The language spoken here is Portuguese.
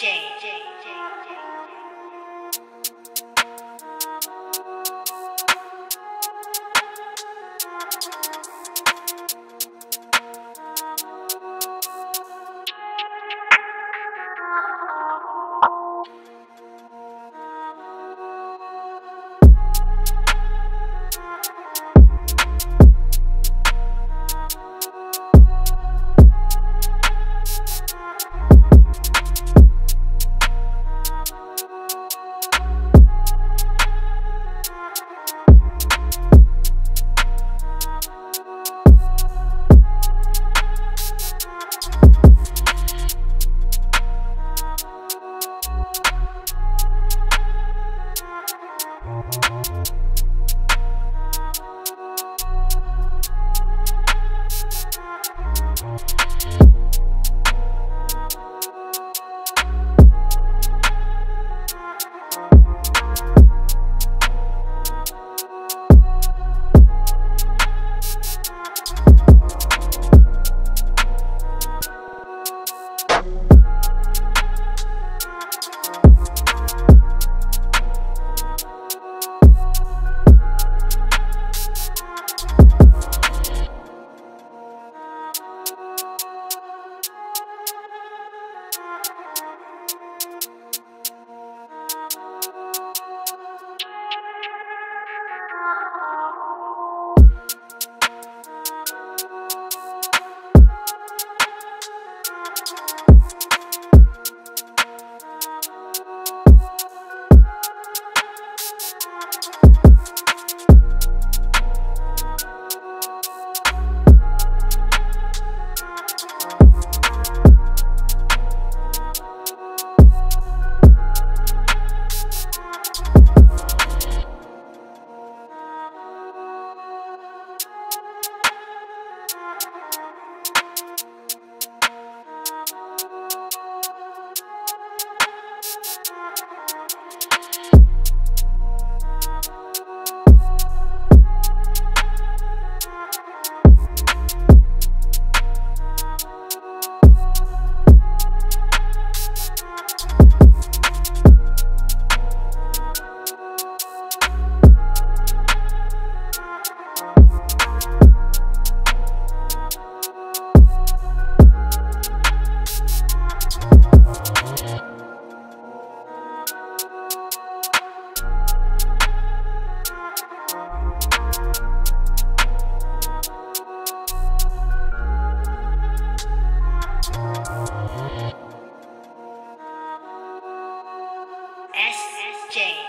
James. Música watching.